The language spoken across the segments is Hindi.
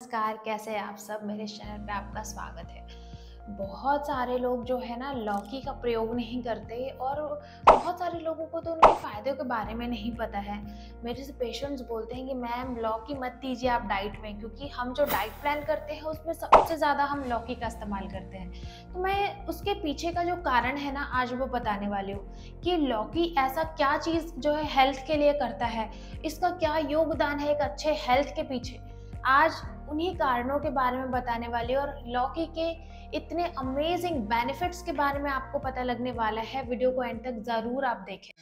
नमस्कार, कैसे हैं आप सब? मेरे चैनल पे आपका स्वागत है। बहुत सारे लोग जो है ना, लौकी का प्रयोग नहीं करते और बहुत सारे लोगों को तो उनके फ़ायदे के बारे में नहीं पता है। मेरे से पेशेंट्स बोलते हैं कि, मैम, लौकी मत दीजिए आप डाइट में, क्योंकि हम जो डाइट प्लान करते हैं, उसमें सबसे ज़्यादा हम लौकी का इस्तेमाल करते हैं। तो मैं उसके पीछे का जो कारण है ना, आज वो बताने वाली हूँ कि लौकी ऐसा क्या चीज़ जो है, हेल्थ के लिए करता है? इसका क्या योगदान है एक अच्छे हेल्थ के पीछे? आज उन्हीं कारणों के बारे में बताने वाली और लौकी के इतने अमेजिंग बेनिफिट्स के बारे में आपको पता लगने वाला है। वीडियो को एंड तक ज़रूर आप देखें।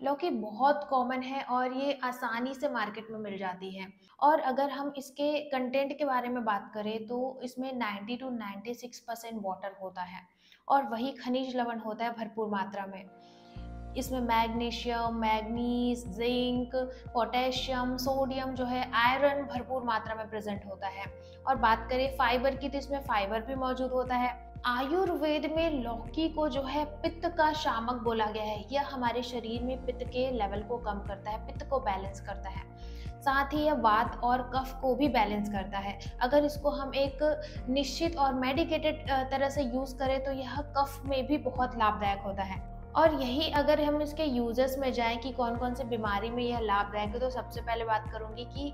लौकी बहुत कॉमन है और ये आसानी से मार्केट में मिल जाती है। और अगर हम इसके कंटेंट के बारे में बात करें तो इसमें 90 टू 96 परसेंट वाटर होता है और वही खनिज लवण होता है भरपूर मात्रा में। इसमें magnesium manganese zinc potassium sodium जो है आयरन भरपूर मात्रा में प्रेजेंट होता है। और बात करें फाइबर की तो इसमें फाइबर भी मौजूद होता है। आयुर्वेद में लौकी को जो है पित्त का शामक बोला गया है। यह हमारे शरीर में पित्त के लेवल को कम करता है, पित्त को बैलेंस करता है। साथ ही यह वात और कफ को भी बैलेंस करता है। अगर इसको हम एक निश्चित और मेडिकेटेड तरह से यूज़ करें तो यह कफ में भी बहुत लाभदायक होता है। और यही अगर हम इसके यूज़र्स में जाएँ कि कौन कौन से बीमारी में यह लाभदायक है तो सबसे पहले बात करूँगी कि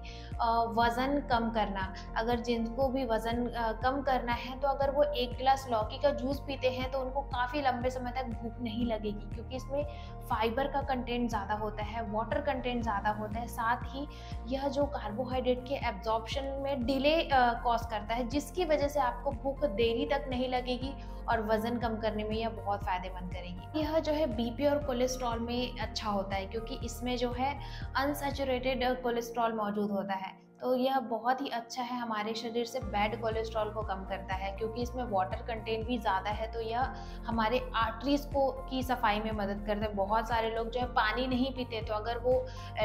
वज़न कम करना। अगर जिनको भी वज़न कम करना है तो अगर वो एक गिलास लौकी का जूस पीते हैं तो उनको काफ़ी लंबे समय तक भूख नहीं लगेगी, क्योंकि इसमें फाइबर का कंटेंट ज़्यादा होता है वाटर कंटेंट ज़्यादा होता है। साथ ही यह जो कार्बोहाइड्रेट के एब्जॉर्बशन में डिले कॉज करता है, जिसकी वजह से आपको भूख देरी तक नहीं लगेगी और वज़न कम करने में यह बहुत फ़ायदेमंद करेगी। यह जो है बीपी और कोलेस्ट्रॉल में अच्छा होता है, क्योंकि इसमें जो है अनसेचुरेटेड कोलेस्ट्रॉल मौजूद होता है। तो यह बहुत ही अच्छा है, हमारे शरीर से बैड कोलेस्ट्रॉल को कम करता है, क्योंकि इसमें वाटर कंटेंट भी ज़्यादा है तो यह हमारे आर्टरीज को की सफ़ाई में मदद करता है। बहुत सारे लोग जो है पानी नहीं पीते तो अगर वो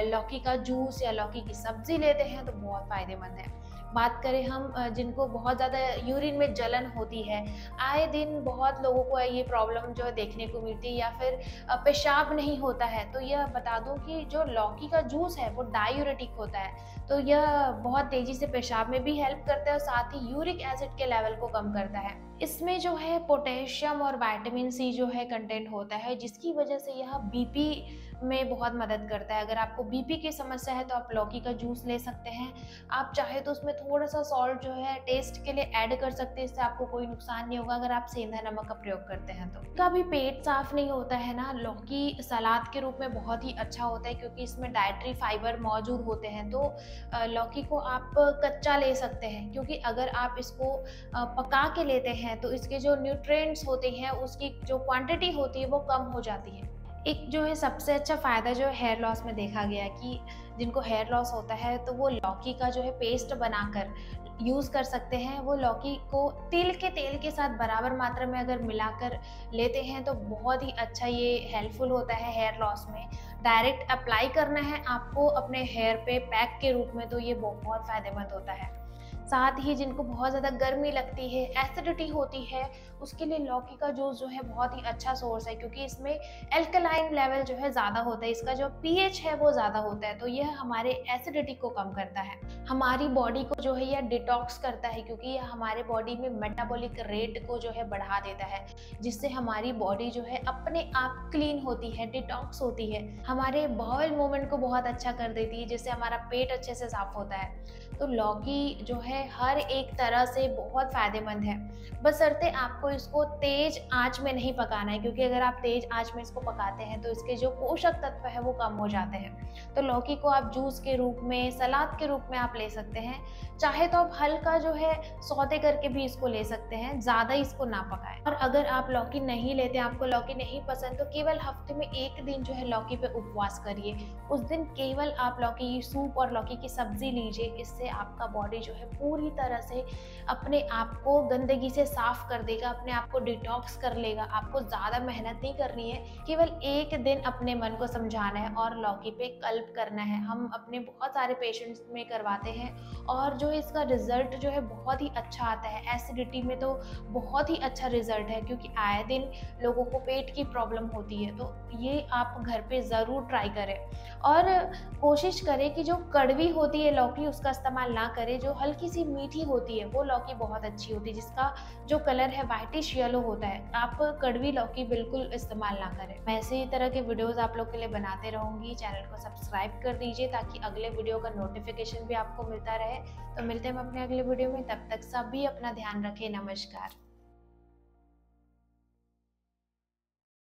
लौकी का जूस या लौकी की सब्ज़ी लेते हैं तो बहुत फ़ायदेमंद है। बात करें हम जिनको बहुत ज़्यादा यूरिन में जलन होती है, आए दिन बहुत लोगों को ये प्रॉब्लम जो है देखने को मिलती है या फिर पेशाब नहीं होता है तो यह बता दूँ कि जो लौकी का जूस है वो डायूरेटिक होता है तो यह बहुत तेज़ी से पेशाब में भी हेल्प करता है और साथ ही यूरिक एसिड के लेवल को कम करता है। इसमें जो है पोटेशियम और विटामिन सी जो है कंटेंट होता है, जिसकी वजह से यह बीपी में बहुत मदद करता है। अगर आपको बीपी की समस्या है तो आप लौकी का जूस ले सकते हैं। आप चाहे तो उसमें थोड़ा सा सॉल्ट जो है टेस्ट के लिए ऐड कर सकते हैं, इससे आपको कोई नुकसान नहीं होगा, अगर आप सेंधा नमक का प्रयोग करते हैं तो। का भी पेट साफ़ नहीं होता है ना, लौकी सलाद के रूप में बहुत ही अच्छा होता है, क्योंकि इसमें डायट्री फाइबर मौजूद होते हैं। तो लौकी को आप कच्चा ले सकते हैं, क्योंकि अगर आप इसको पका के लेते हैं तो इसके जो न्यूट्रिएंट्स होते हैं, उसकी जो क्वांटिटी होती है, वो कम हो जाती है। एक जो है सबसे अच्छा फ़ायदा जो हेयर लॉस में देखा गया कि जिनको हेयर लॉस होता है तो वो लौकी का जो है पेस्ट बनाकर यूज़ कर सकते हैं। वो लौकी को तिल के तेल के साथ बराबर मात्रा में अगर मिलाकर लेते हैं तो बहुत ही अच्छा ये हेल्पफुल होता है हेयर लॉस में। डायरेक्ट अप्लाई करना है आपको अपने हेयर पे पैक के रूप में तो ये बहुत फ़ायदेमंद होता है। साथ ही जिनको बहुत ज़्यादा गर्मी लगती है एसिडिटी होती है, उसके लिए लौकी का जूस जो है बहुत ही अच्छा सोर्स है, क्योंकि इसमें एल्कलाइन लेवल जो है ज़्यादा होता है, इसका जो पीएच है वो ज़्यादा होता है तो यह हमारे एसिडिटी को कम करता है। हमारी बॉडी को जो है यह डिटॉक्स करता है, क्योंकि यह हमारे बॉडी में मेटाबॉलिक रेट को जो है बढ़ा देता है, जिससे हमारी बॉडी जो है अपने आप क्लीन होती है डिटॉक्स होती है। हमारे बॉयल मूवमेंट को बहुत अच्छा कर देती है, जिससे हमारा पेट अच्छे से साफ़ होता है। तो लौकी जो है हर एक तरह से बहुत फ़ायदेमंद है। बसरते आपको इसको तेज़ आँच में नहीं पकाना है, क्योंकि अगर आप तेज़ आँच में इसको पकाते हैं तो इसके जो पोषक तत्व है, वो कम हो जाते हैं। तो लौकी को आप जूस के रूप में, सलाद के रूप में आप ले सकते हैं। चाहे तो आप हल्का जो है सौदे करके भी इसको ले सकते हैं, ज़्यादा इसको ना पकाएँ। और अगर आप लौकी नहीं लेते, आपको लौकी नहीं पसंद तो केवल हफ़्ते में एक दिन जो है, लौकी पे उपवास करिए। उस दिन केवल आप लौकी सूप और लौकी की सब्ज़ी लीजिए, इससे आपका बॉडी जो है पूरी तरह से अपने आप को गंदगी से साफ़ कर देगा, अपने आप को डिटॉक्स कर लेगा। आपको ज़्यादा मेहनत नहीं करनी है, केवल एक दिन अपने मन को समझाना है और लौकी पे कल्प करना है। हम अपने बहुत सारे पेशेंट्स में करवाते हैं और जो इसका रिज़ल्ट जो है बहुत ही अच्छा आता है। एसिडिटी में तो बहुत ही अच्छा रिज़ल्ट है, क्योंकि आए दिन लोगों को पेट की प्रॉब्लम होती है तो ये आप घर पे ज़रूर ट्राई करें। और कोशिश करें कि जो कड़वी होती है लौकी, उसका इस्तेमाल ना करें, जो हल्की सी मीठी होती है, वो लौकी बहुत अच्छी होती है, जिसका जो कलर है वाइटिश येलो होता है। आप कड़वी लौकी बिल्कुल इस्तेमाल ना करें। मैं ऐसे ही तरह के वीडियोस आप लोग के लिए बनाते रहूँगी। चैनल को सब्सक्राइब कर दीजिए ताकि अगले वीडियो का नोटिफिकेशन भी आपको मिलता रहे। तो मिलते हैं हम अपने अगले वीडियो में। तब तक सभी अपना ध्यान रखें। नमस्कार।